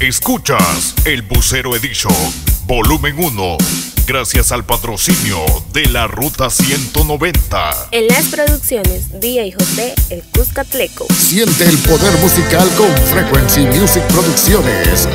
Escuchas el Bucero Edition, volumen 1, gracias al patrocinio de la Ruta 190. En las producciones, Día y José, el Cuscatleco. Siente el poder musical con Frequency Music Producciones.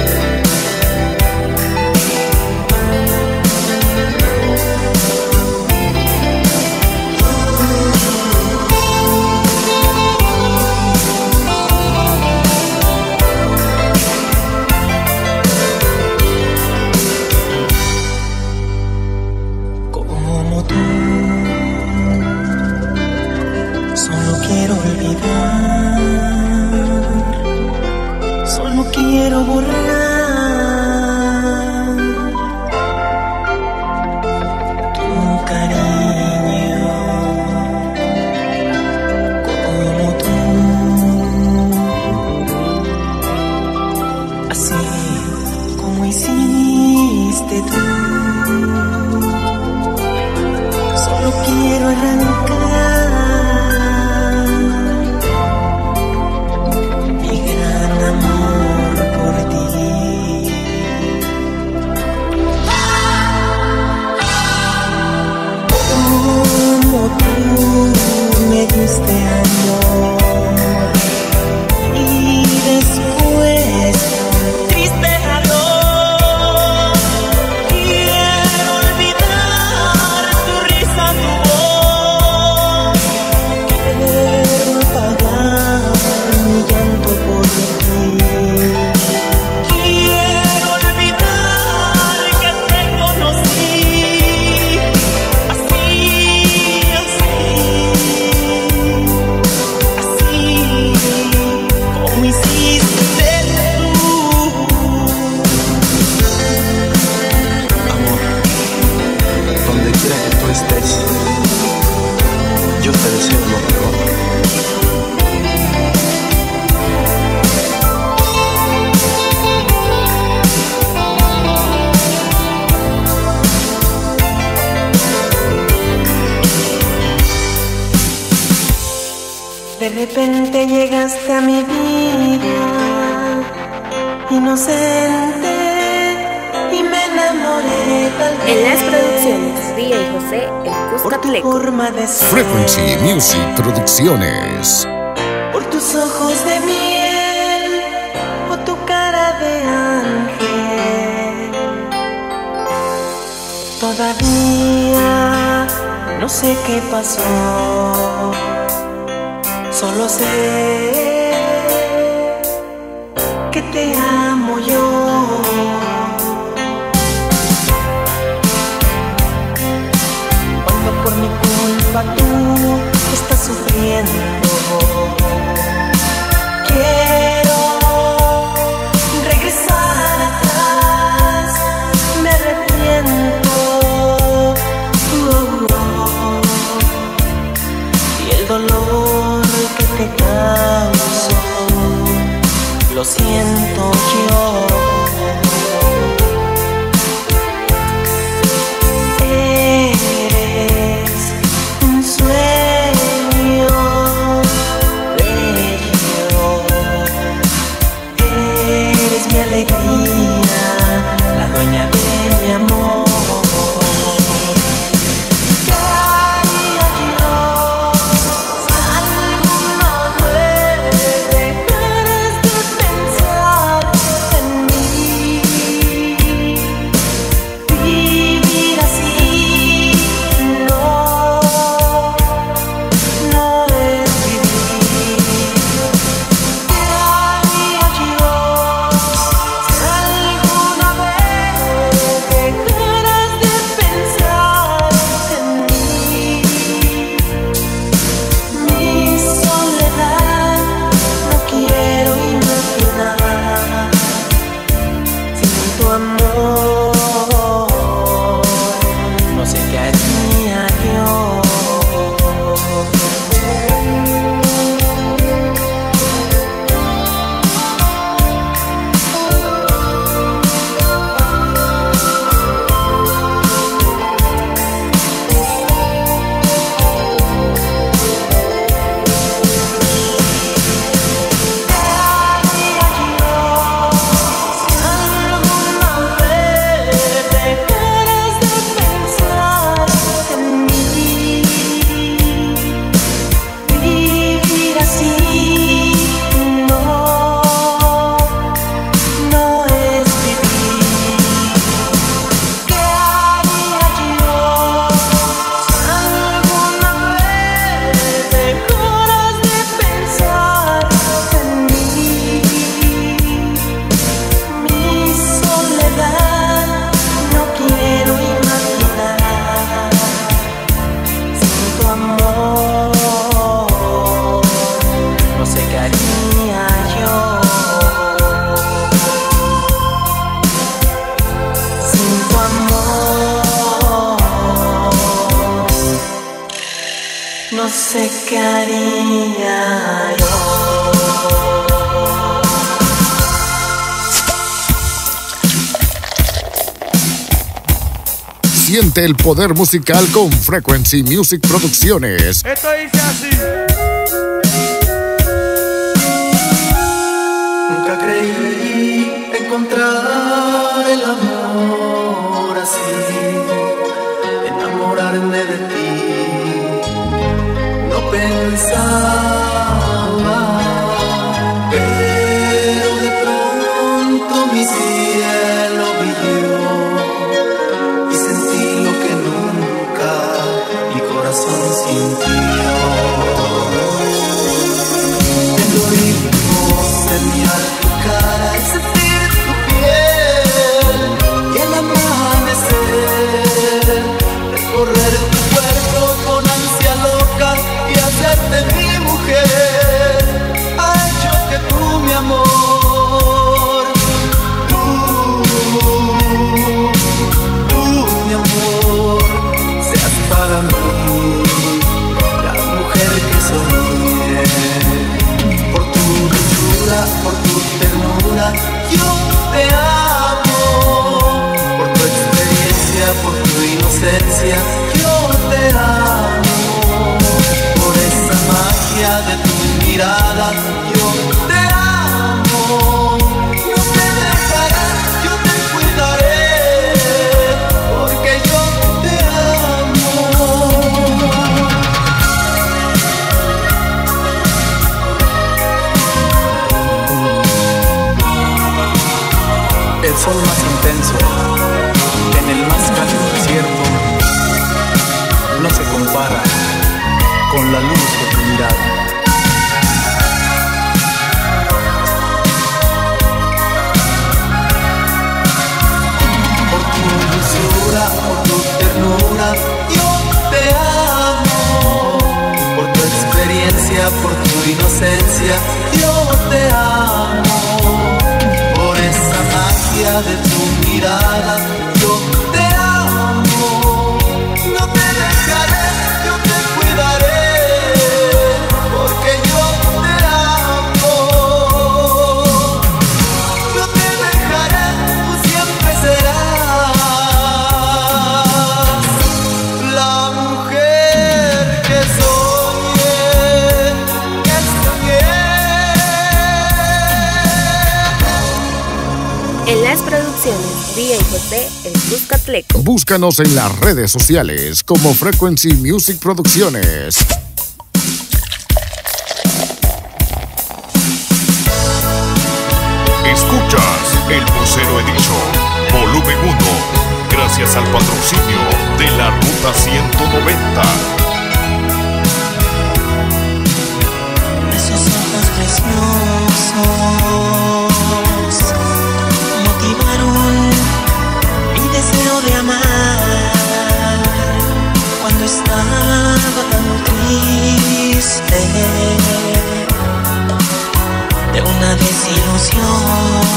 Frequency Music Producciones. por tus ojos de miel o tu cara de ángel. Todavía no sé qué pasó, solo sé sufriendo. Quiero regresar atrás, me arrepiento. Oh, oh. Y el dolor que te causó, lo siento yo. Siente el poder musical con Frequency Music Producciones. Esto así. de tu mirada. Búscanos en las redes sociales como Frequency Music Producciones. Escuchas el vocero Edition, volumen 1, gracias al patrocinio de la Ruta 190. Esos ojos preciosos. de amar cuando estaba tan triste de una desilusión.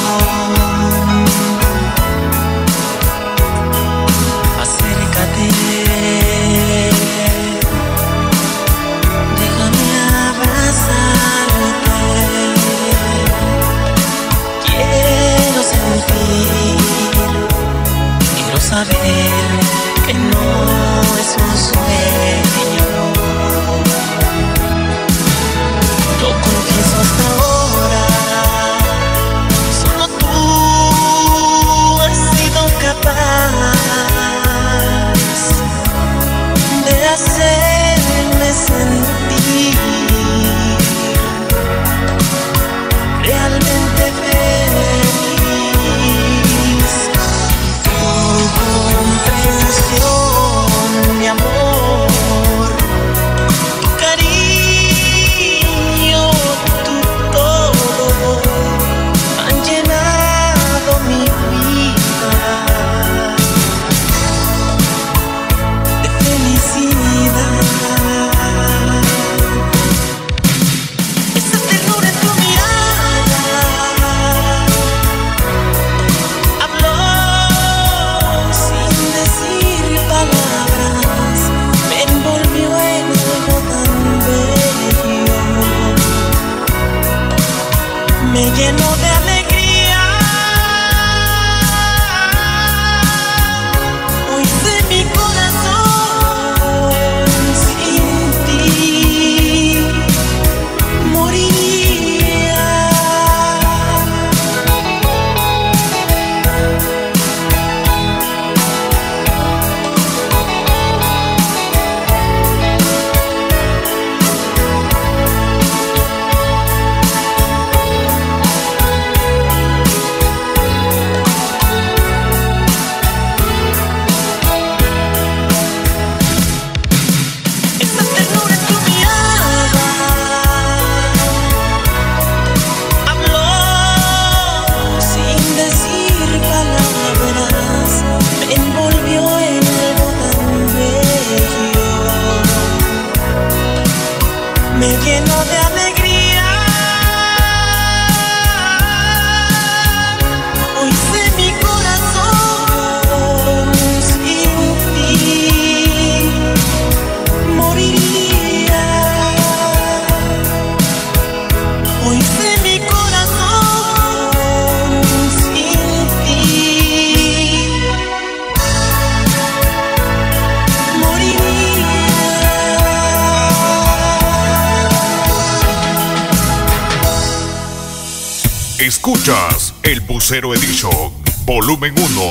Escuchas el Bucero Edition, volumen 1,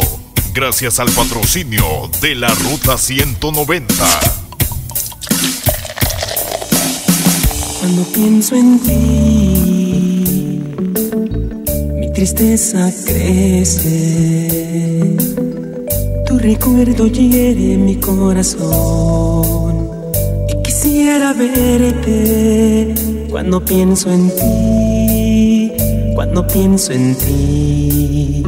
gracias al patrocinio de la Ruta 190. Cuando pienso en ti, mi tristeza crece. Tu recuerdo hiere mi corazón y quisiera verte cuando pienso en ti cuando pienso en ti.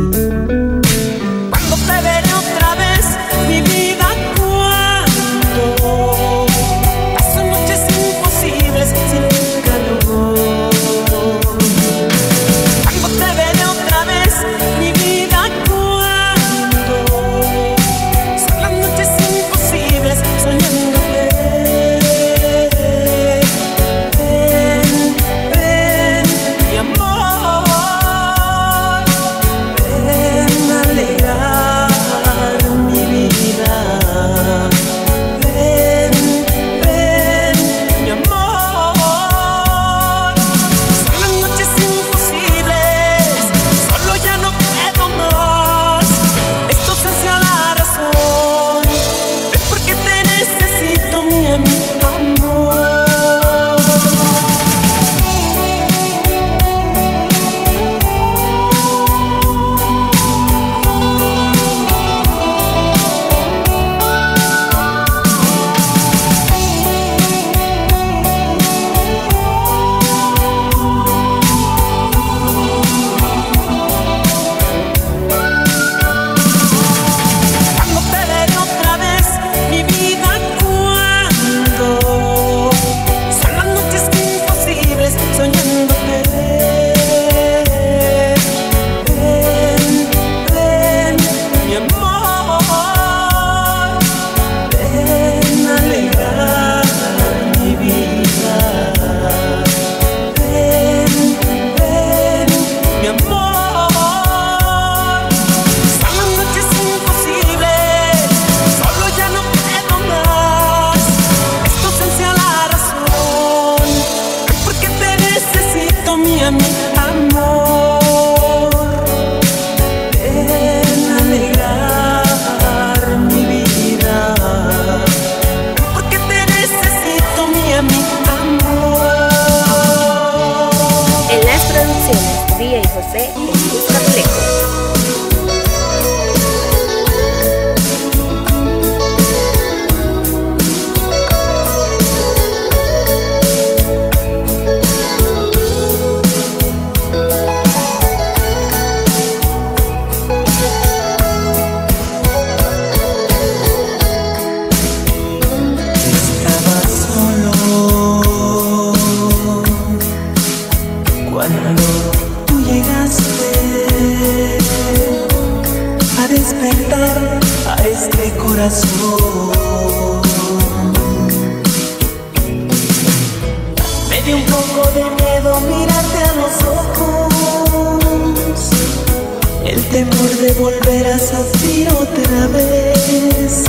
volverás a ti otra vez,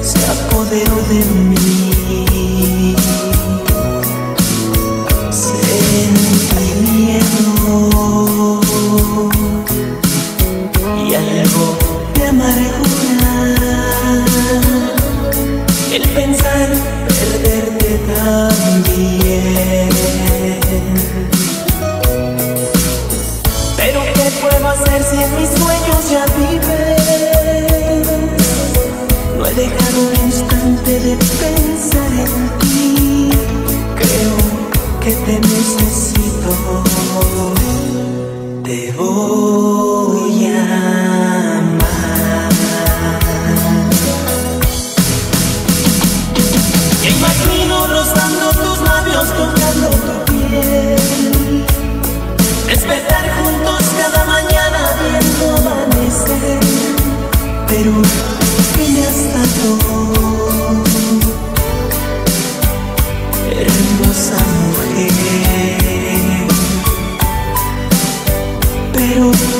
se apoderó de mí. pero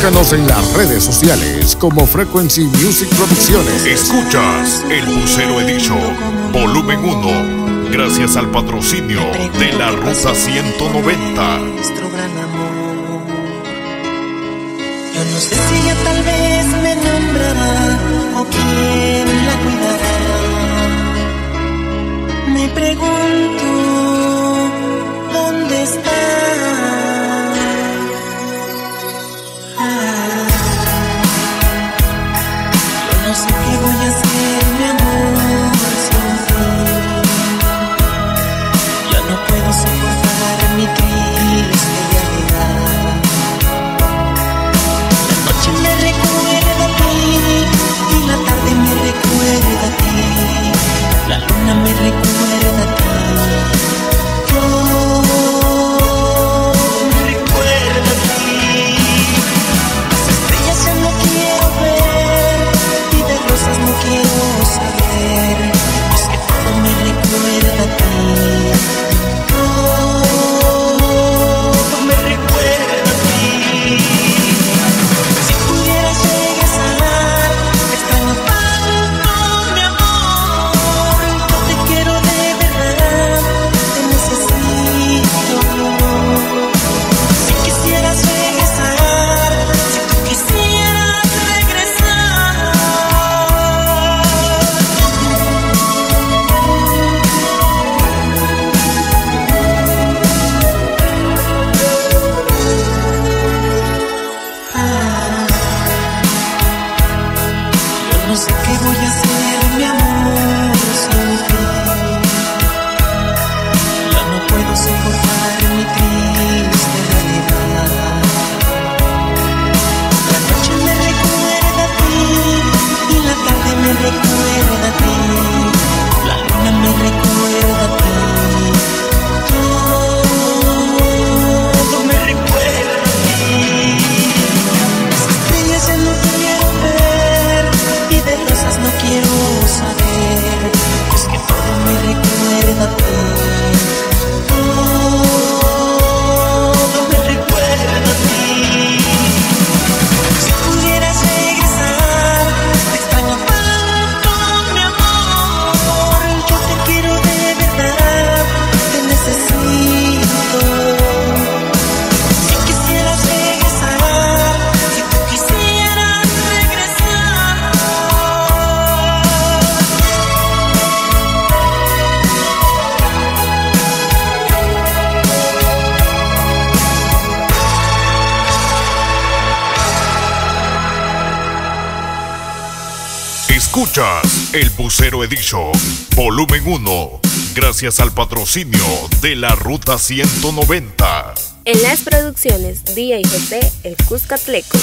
causa en las redes sociales como Frequency Music Producciones. Escuchas el Bucero Edition, volumen 1, gracias al patrocinio de la Ruta 190. Nuestro gran amor. Yo no sé si ella tal vez me nombrará o quién la cuidará. Me pregunto El Bucero Edition, volumen 1, gracias al patrocinio de la Ruta 190. En las producciones Día y José, el Cuscatleco.